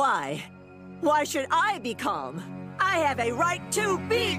Why? Why should I be calm? I have a right to be!